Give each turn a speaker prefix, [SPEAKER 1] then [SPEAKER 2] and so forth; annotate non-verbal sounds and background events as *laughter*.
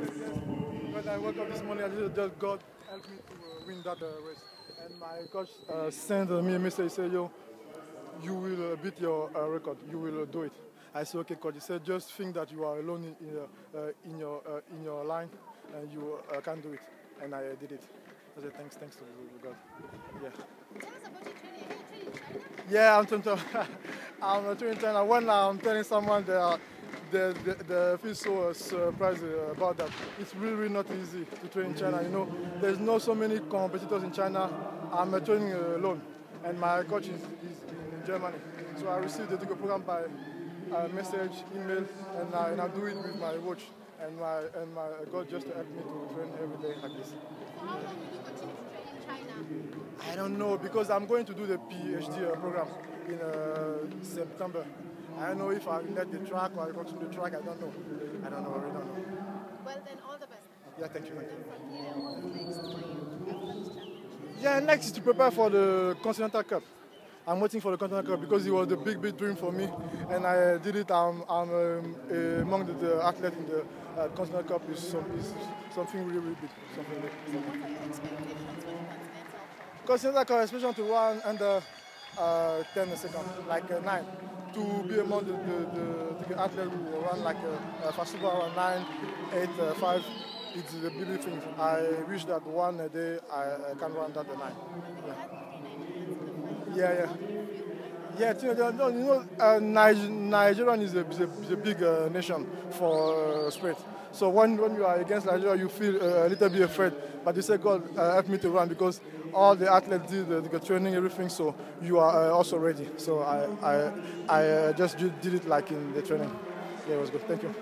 [SPEAKER 1] When I woke up this morning, I just, just God helped me to uh, win that uh, race. And my coach uh, sent me a message, say, yo, you will uh, beat your uh, record. You will do it. I said, okay, coach. He said, just think that you are alone in, in, uh, in your uh, in your line, and you uh, can do it. And I uh, did it. I said, thanks, thanks to God. Yeah.
[SPEAKER 2] Tell us about your training. Are you training China?
[SPEAKER 1] Yeah, I'm. *laughs* I'm training China. When I'm telling someone they are, they, they, they feel so uh, surprised uh, about that. It's really, really not easy to train in China. You know, there's not so many competitors in China. I'm uh, training uh, alone, and my coach is, is in Germany. So I received the program by uh, message, email, and I, and I do it with my watch. And my and my God just helped me to train every day like this.
[SPEAKER 2] So how long will you continue to train in China?
[SPEAKER 1] I don't know because I'm going to do the PhD uh, program in uh, September. I don't know if I let the track or I continue the track. I don't know. I don't know. I really don't know.
[SPEAKER 2] Well, then all the best.
[SPEAKER 1] Yeah, thank you. Thank you.
[SPEAKER 2] From here, what's next for you after this championship?
[SPEAKER 1] Yeah, next is to prepare for the Continental Cup. I'm waiting for the Continental Cup because it was a big, big dream for me, and I did it. I'm, I'm um, uh, among the, the athletes in the uh, Continental Cup is, some, is something really, really big. Something big.
[SPEAKER 2] So what are your expectations for the Continental Cup?
[SPEAKER 1] Continental Cup, especially to run under uh, 10 seconds, like uh, 9. To be among the, the, the, the athletes who run like uh, uh, fast around 9, 8, uh, 5, it's a big thing. I wish that one day I, can run that at 9. Yeah, yeah. Yeah, you know, you know uh, Niger- Nigeria is a, is a, is a big uh, nation for uh, sprint. So when, when you are against Nigeria, you feel uh, a little bit afraid. But you say, God, uh, help me to run because all the athletes did the, the training, everything. So you are uh, also ready. So I, I, I uh, just did did it like in the training. Yeah, it was good. Thank you.